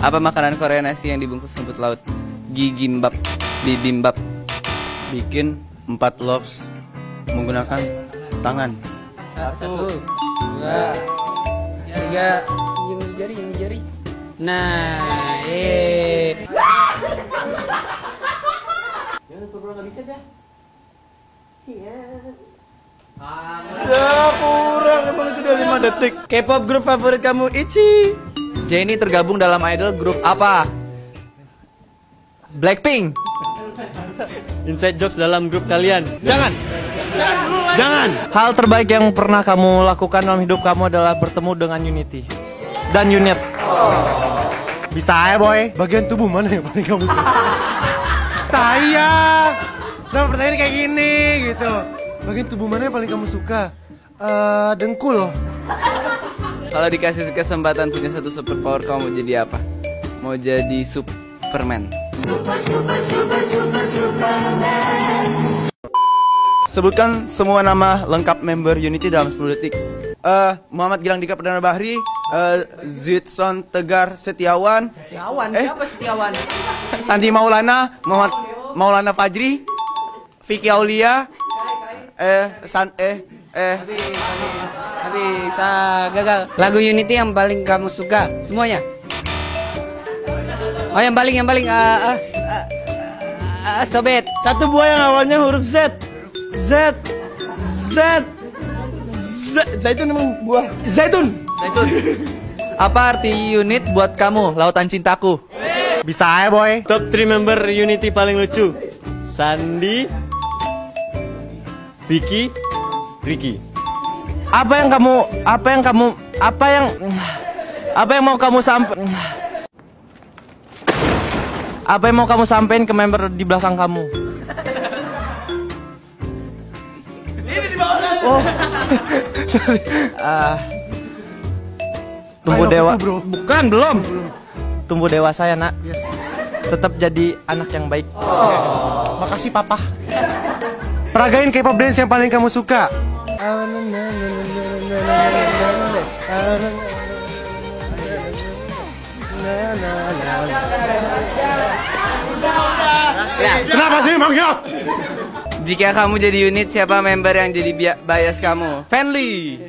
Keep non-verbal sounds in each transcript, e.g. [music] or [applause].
Apa makanan Korea nasi yang dibungkus rumput laut? Gigimbap, bibimbap. Bikin empat loaves menggunakan tangan. Satu, dua, tiga, yang jari, yang jari. Nah, eh. Ya kurang emang itu udah 5 detik. K-pop grup favorit kamu Ichi. Jennie tergabung dalam idol grup apa? Blackpink. Inside jokes dalam grup kalian. Jangan. Jangan. Hal terbaik yang pernah kamu lakukan dalam hidup kamu adalah bertemu dengan Unity dan Unit. Bisa ya boy. Bagian tubuh mana yang paling kamu suka? [laughs] Saya. Nah pertanyaan kayak gini gitu. Bagian tubuh mana yang paling kamu suka? Eh dengkul. Kalau dikasih kesempatan punya satu superpower, kamu mau jadi apa? Mau jadi Superman. Sebutkan semua nama lengkap member Unity dalam 10 detik. Eh, Muhammad Gilang Dika Perdana Bahri, eh, Zidson Tegar Setiawan, Setiawan, Eh. siapa Setiawan? [laughs] Sandi Maulana, Muhammad Maulana Fajri, Vicky Aulia, eh, San, eh, eh, Habis, ah, gagal. Lagu Unity yang paling kamu suka semuanya. Oh, yang paling yang paling ah, ah, ah, ah, sobet. Satu buah yang awalnya huruf Z. Z. Z. Z. Zaitun emang buah. Zaitun. Zaitun. Apa arti unit buat kamu, lautan cintaku? Bisa ya boy. top 3 member Unity paling lucu. Sandi, Vicky, Ricky. Apa yang kamu apa yang kamu apa yang apa yang mau kamu sampaikan apa yang mau kamu sampaikan ke member di belakang kamu? Oh, [laughs] sorry. Ah, tumbuh dewa. bro. Bukan belum. Tumbuh dewasa ya nak. Tetap jadi anak yang baik. Makasih papa. Peragain K-pop dance yang paling kamu suka. Kenapa sih emangnya? Jika kamu jadi unit, siapa member yang jadi bia- bias kamu? Fanly.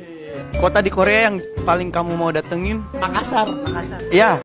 Kota di Korea yang paling kamu mau datengin? Makassar. Iya.